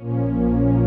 Música